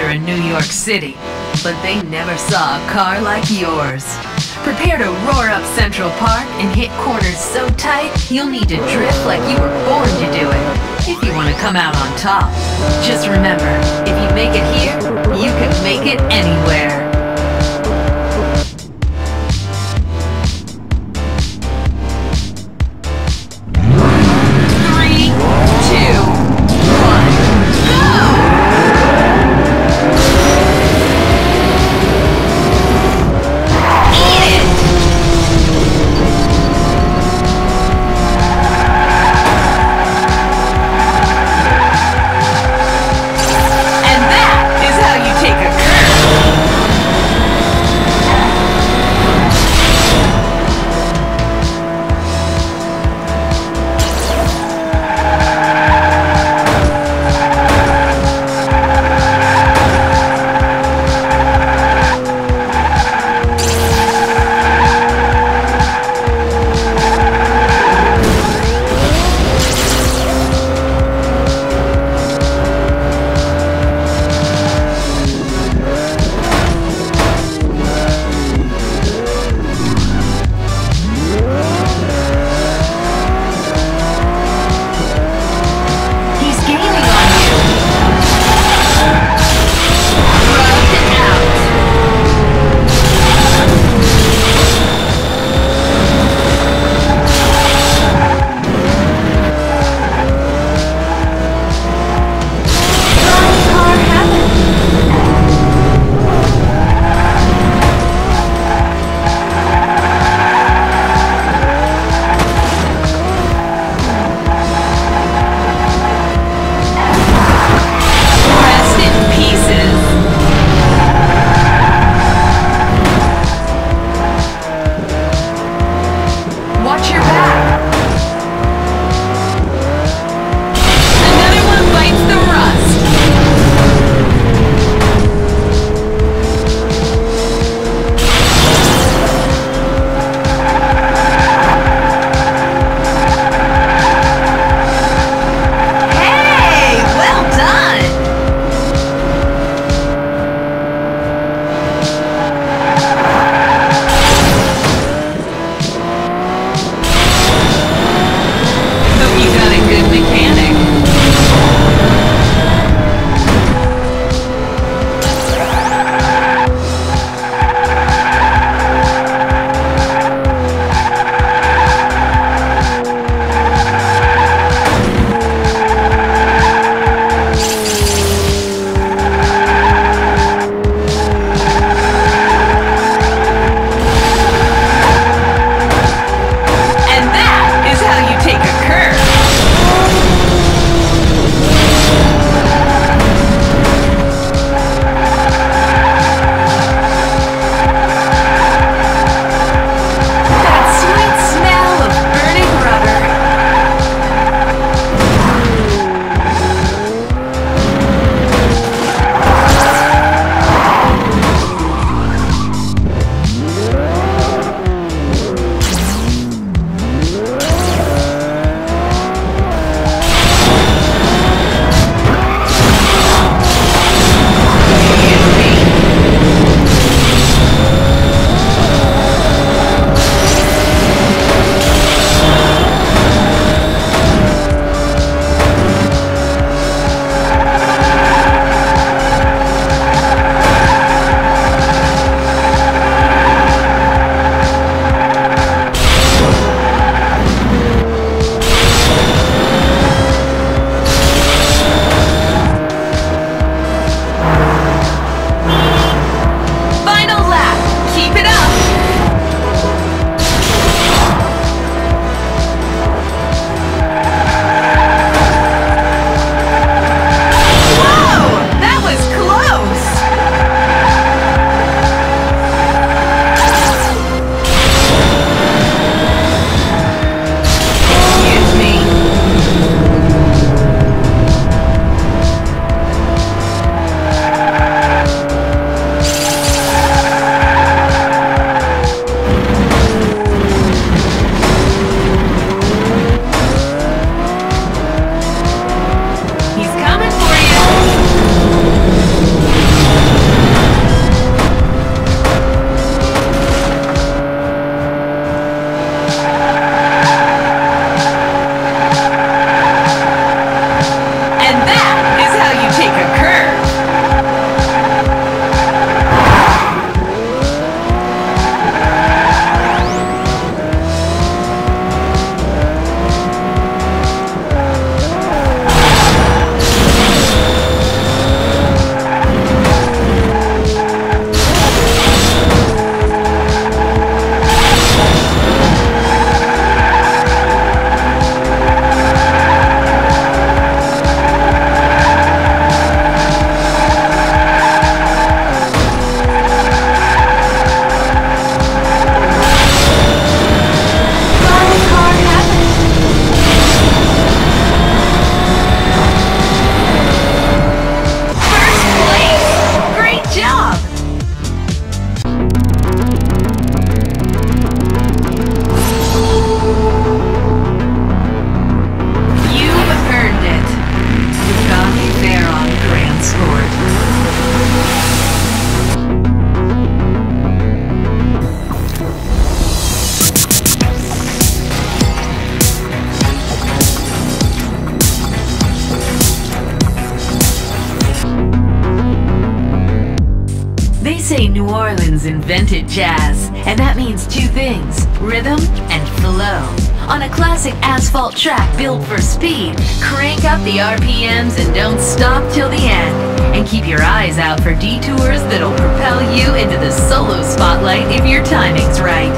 in New York City, but they never saw a car like yours. Prepare to roar up Central Park and hit corners so tight you'll need to drift like you were born to do it. If you want to come out on top, just remember, if you make it here, you can make it anywhere. Invented jazz, and that means two things rhythm and flow. On a classic asphalt track built for speed, crank up the RPMs and don't stop till the end. And keep your eyes out for detours that'll propel you into the solo spotlight if your timing's right.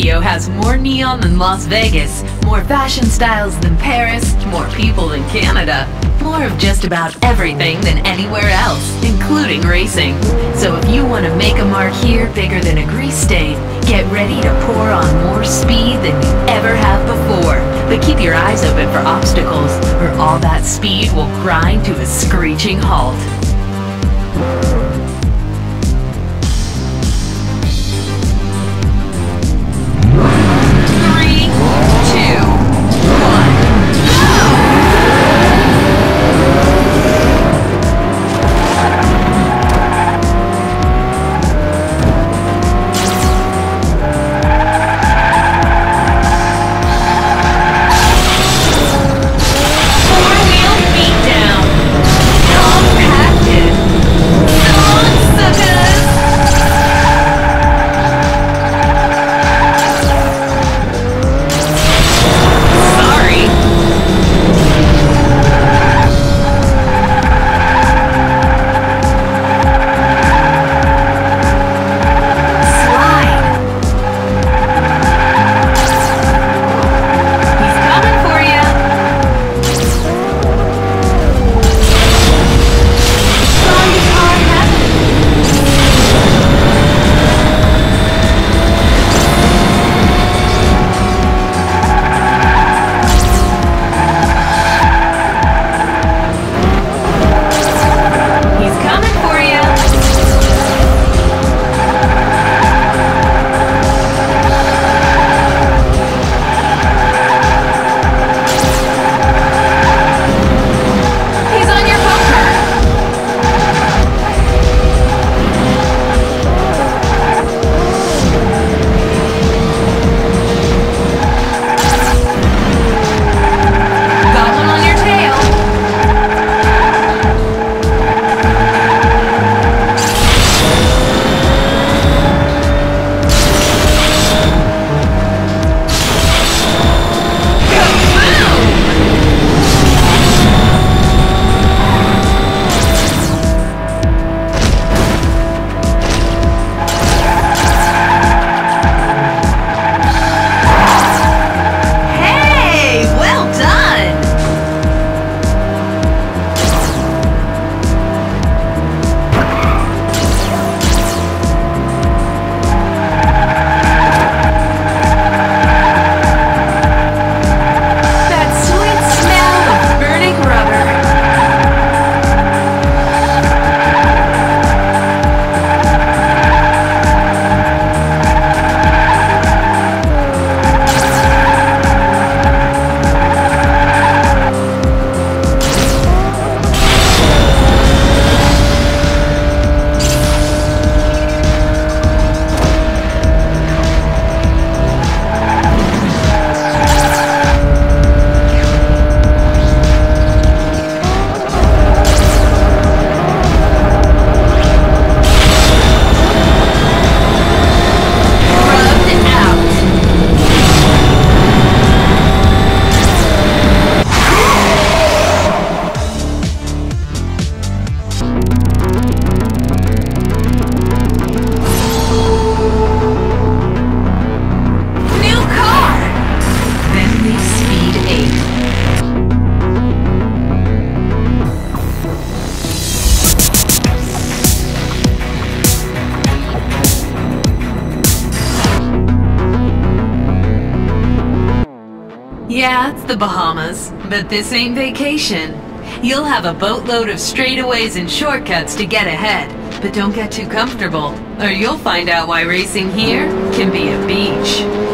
Tokyo has more neon than Las Vegas, more fashion styles than Paris, more people than Canada, more of just about everything than anywhere else, including racing. So if you want to make a mark here bigger than a grease stain, get ready to pour on more speed than you ever have before. But keep your eyes open for obstacles, or all that speed will grind to a screeching halt. Yeah, it's the Bahamas, but this ain't vacation. You'll have a boatload of straightaways and shortcuts to get ahead, but don't get too comfortable, or you'll find out why racing here can be a beach.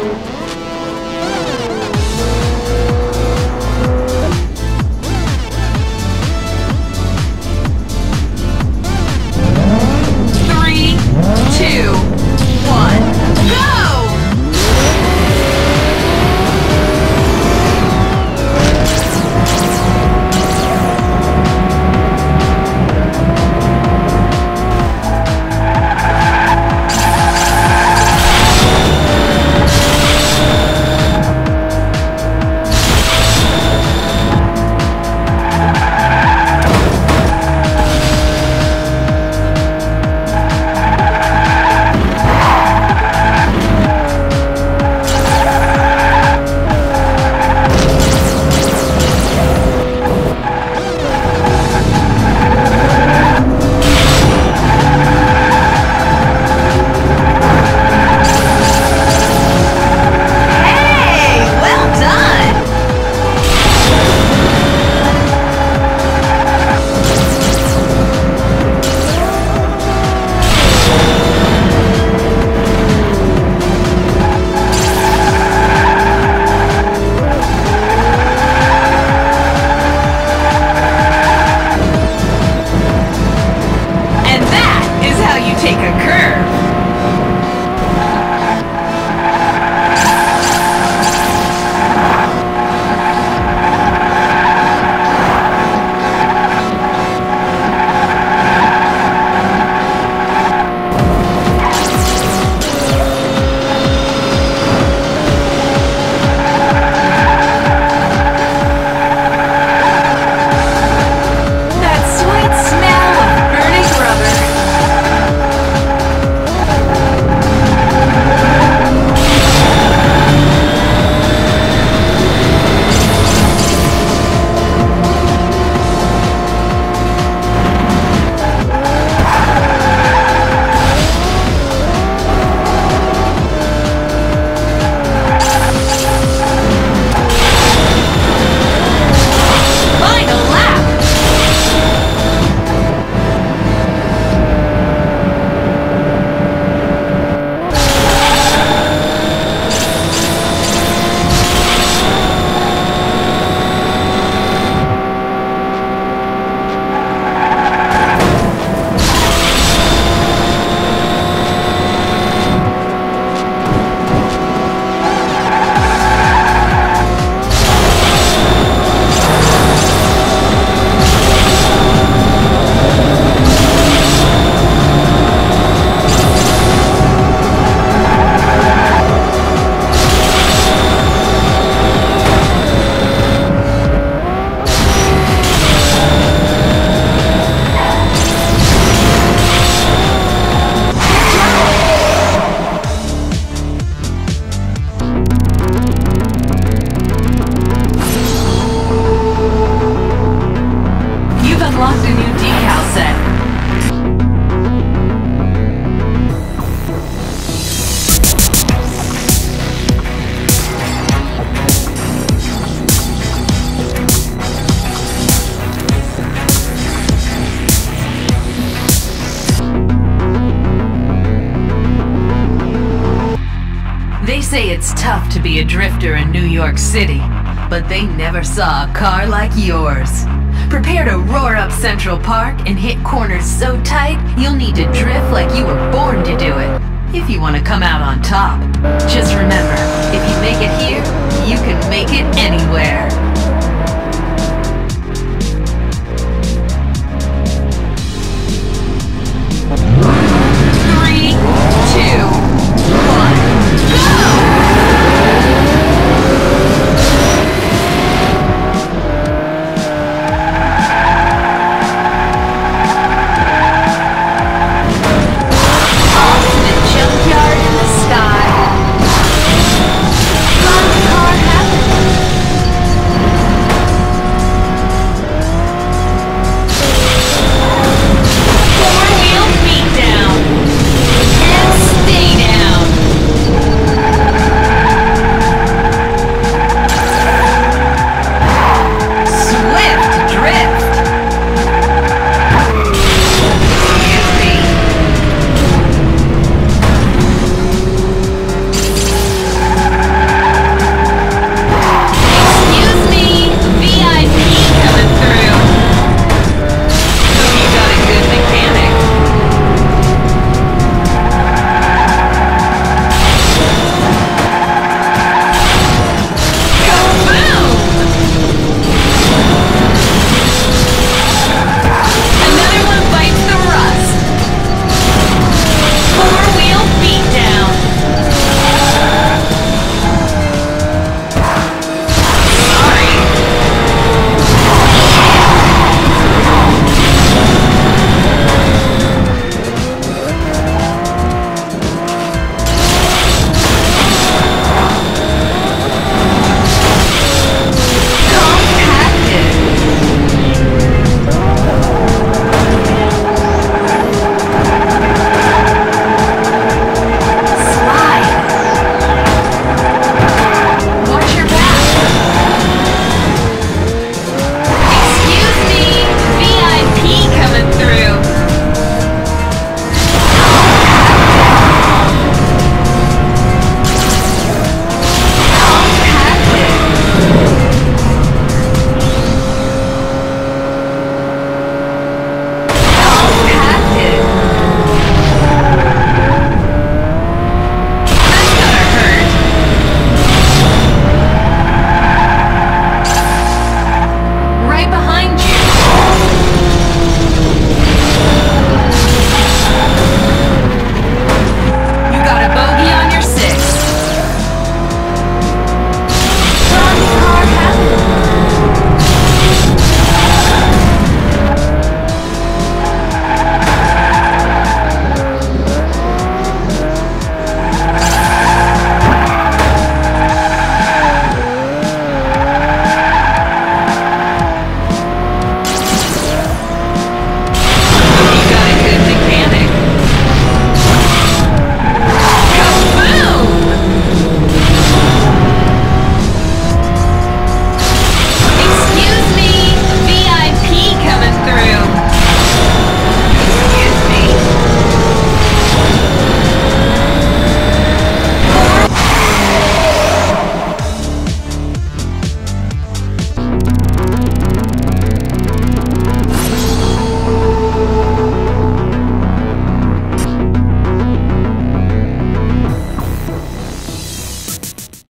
Be a drifter in New York City, but they never saw a car like yours. Prepare to roar up Central Park and hit corners so tight you'll need to drift like you were born to do it. If you want to come out on top, just remember, if you make it here, you can make it anywhere.